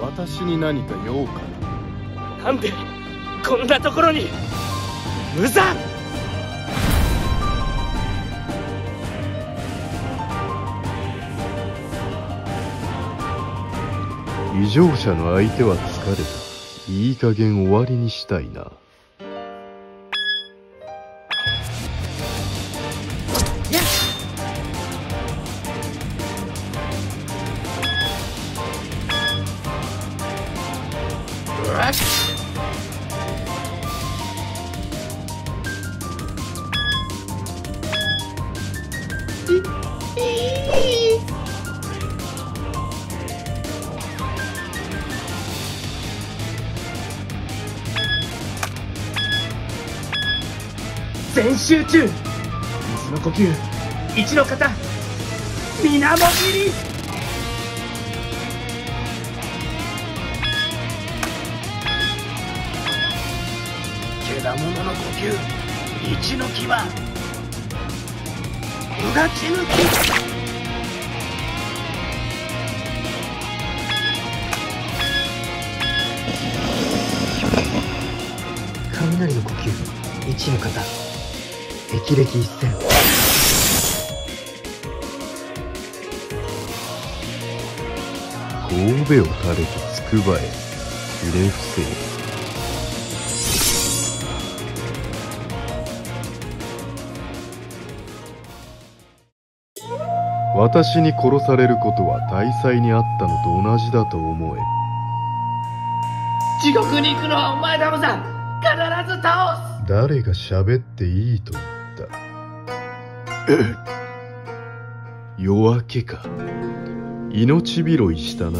私に何か用かな？なんでこんなところに？無残異常者の相手は疲れた。いい加減終わりにしたいな全集中。水の呼吸。一の型水面切り。獣の呼吸。一の牙。がち抜き雷の呼吸。一の型霹靂一閃神戸を垂れてつくばえひれ伏せ私に殺されることは大祭にあったのと同じだと思え。地獄に行くのはお前だろさ必ず倒す。誰が喋っていいと言った？夜明けか。命拾いしたな